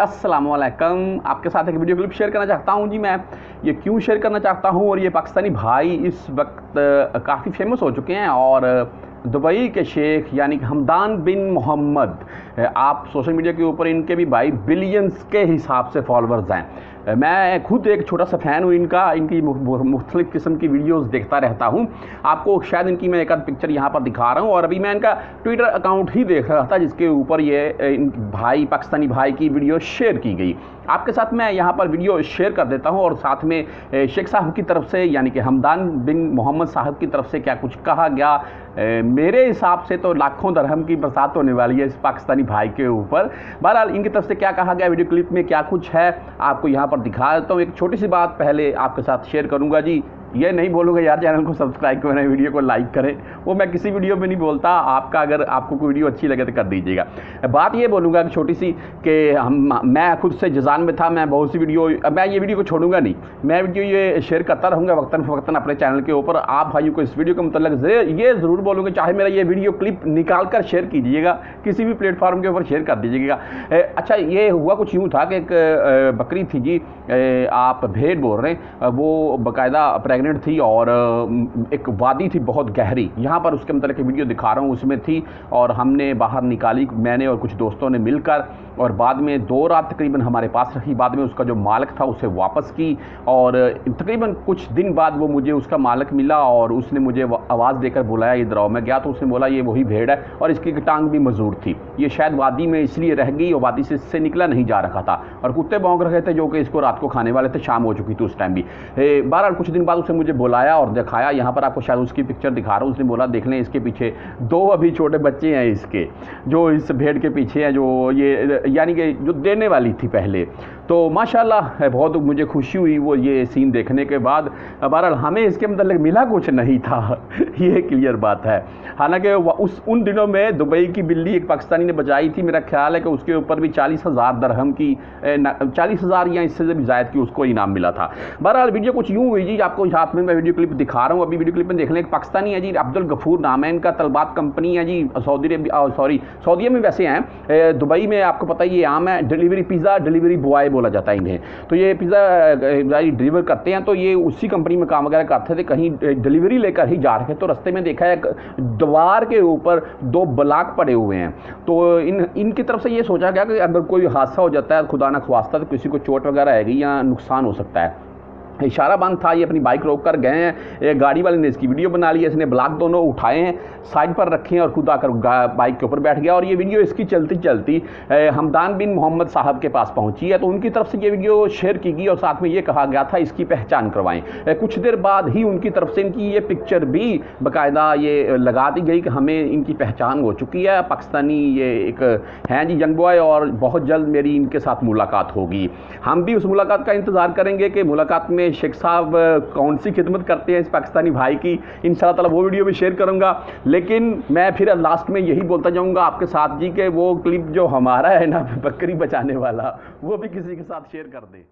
अस्सलाम वालेकुम आपके साथ एक वीडियो क्लिप शेयर करना चाहता हूँ जी मैं। ये क्यों शेयर करना चाहता हूँ? और ये पाकिस्तानी भाई इस वक्त काफ़ी फ़ेमस हो चुके हैं। और दुबई के शेख, यानी कि हमदान बिन मोहम्मद आप सोशल मीडिया के ऊपर इनके भी भाई बिलियंस के हिसाब से फॉलोअर्स हैं। मैं खुद एक छोटा सा फ़ैन हूँ इनका, इनकी मुख्तलिफ़ किस्म की वीडियोस देखता रहता हूँ। आपको शायद इनकी मैं एक आध पिक्चर यहाँ पर दिखा रहा हूँ और अभी मैं इनका ट्विटर अकाउंट ही देख रहा था, जिसके ऊपर ये इन भाई, पाकिस्तानी भाई की वीडियो शेयर की गई। आपके साथ मैं यहाँ पर वीडियो शेयर कर देता हूँ और साथ में शेख साहब की तरफ़ से, यानी कि हमदान बिन मोहम्मद साहब की तरफ़ से क्या कुछ कहा गया मेरे हिसाब से तो लाखों दरहम की बरसात होने वाली है इस पाकिस्तानी भाई के ऊपर। बहरहाल, इनकी तरफ़ से क्या कहा गया? वीडियो क्लिप में क्या कुछ है? आपको यहाँ पर दिखा देता हूँ। एक छोटी सी बात पहले आपके साथ शेयर करूँगा जी। ये नहीं बोलूँगा यार चैनल को सब्सक्राइब करें, वीडियो को लाइक करें। वो मैं किसी वीडियो में नहीं बोलता, आपका अगर आपको कोई वीडियो अच्छी लगे तो कर दीजिएगा। बात ये बोलूँगा छोटी सी कि हम, मैं खुद से जजान में था, मैं बहुत सी वीडियो, मैं ये वीडियो को छोड़ूँगा नहीं। मैं वीडियो ये शेयर करता रहूँगा वक्ता फ़वक्ता अपने चैनल के ऊपर। आप भाइयों को इस वीडियो के मतलब ये ज़रूर बोलूँगा, चाहे मेरा ये वीडियो क्लिप निकाल कर शेयर कीजिएगा, किसी भी प्लेटफॉर्म के ऊपर शेयर कर दीजिएगा। अच्छा ये हुआ कुछ यूँ था कि एक बकरी थी जी आप भेड़ बोल रहे हैं, वो बाकायदा प्रेगनेंट थी और एक वादी थी बहुत गहरी। यहाँ पर उसके मतलब की वीडियो दिखा रहा हूँ, उसमें थी और हमने बाहर निकाली, मैंने और कुछ दोस्तों ने मिलकर और बाद में दो रात तकरीबन हमारे पास रखी बाद में उसका जो मालक था, उसे वापस की और तकरीबन कुछ दिन बाद वो मुझे उसका मालक मिला और उसने मुझे आवाज़ देकर बुलाया इधर आओ मैं गया तो उसने बोला, ये वही भेड़ है और इसकी टांग भी मजूर थी। ये शायद वादी में इसलिए रह गई और वादी से इससे निकला नहीं जा रखा था। और कुत्ते भोंक रहे थे, जो कि इसको रात को खाने वाले थे, शाम हो चुकी थी उस टाइम भी। बहरहाल कुछ दिन बाद उसे मुझे बुलाया और दिखाया। यहाँ पर आपको शायद उसकी पिक्चर दिखा रहा हूँ। उसने बोला, देख लें, इसके पीछे दो अभी छोटे बच्चे हैं इसके, जो इस भेड़ के पीछे हैं, जो ये यानी कि जो देने वाली थी पहले। तो माशाल्लाह बहुत मुझे खुशी हुई वो ये सीन देखने के बाद। बहरहाल, हमें इसके मतलब मिला कुछ नहीं था। ये क्लियर बात है। हालाँकि उस, उन दिनों में दुबई की बिल्ली एक पाकिस्तानी ने बचाई थी। मेरा ख्याल है कि उसके ऊपर भी चालीस हज़ार दरहम की चालीस हज़ार या इससे भी ज़ायद की उसको इनाम मिला था। बहरहाल, वीडियो कुछ यूँ हुई जी, आपको हाथ में मैं वीडियो क्लिप दिखा रहा हूँ। अभी वीडियो क्लिप में देख लें पाकिस्तानी है जी, अब्दुल गफूर नाम है इनका, तलबात कंपनी है जी, सऊदी अरबिया सॉरी सऊदीया में वैसे हैं। दुबई में आपको पता ही आम है। डिलीवरी पिज़्ज़ा, डिलीवरी बॉय बोला जाता है इन्हें। तो ये पिज़्ज़ा डिलीवर करते हैं तो ये उसी कंपनी में काम वगैरह करते थे, कहीं डिलीवरी लेकर ही जा रहे थे। तो रस्ते में देखा है दीवार के ऊपर दो ब्लाक पड़े हुए हैं। तो इन, इनकी तरफ़ से ये सोचा गया कि अगर कोई हादसा हो जाता है, खुदा ना खास्ता तो किसी को चोट वगैरह आएगी या नुकसान हो सकता है। इशारा बंद था, ये अपनी बाइक रोक कर गए हैं। गाड़ी वाले ने इसकी वीडियो बना ली है, इसने ब्लॉक दोनों उठाए हैं, साइड पर रखे हैं और खुद आकर बाइक के ऊपर बैठ गया। और ये वीडियो इसकी चलती चलती हमदान बिन मोहम्मद साहब के पास पहुँची है। तो उनकी तरफ़ से ये वीडियो शेयर की गई और साथ में ये कहा गया था, इसकी पहचान करवाएँ। कुछ देर बाद ही उनकी तरफ़ से इनकी ये पिक्चर भी बाकायदा ये लगा दी गई कि हमें इनकी पहचान हो चुकी है। पाकिस्तानी ये एक हैं जी यंग बॉय और बहुत जल्द मेरी इनके साथ मुलाकात होगी। हम भी उस मुलाकात का इंतज़ार करेंगे कि मुलाकात में शेख साहब कौन सी खिदमत करते हैं इस पाकिस्तानी भाई की? इन ताला वो वीडियो भी शेयर करूँगा। लेकिन मैं फिर लास्ट में यही बोलता जाऊँगा आपके साथ जी के वो क्लिप जो हमारा है ना, बकरी बचाने वाला, वो भी किसी के साथ शेयर कर दें।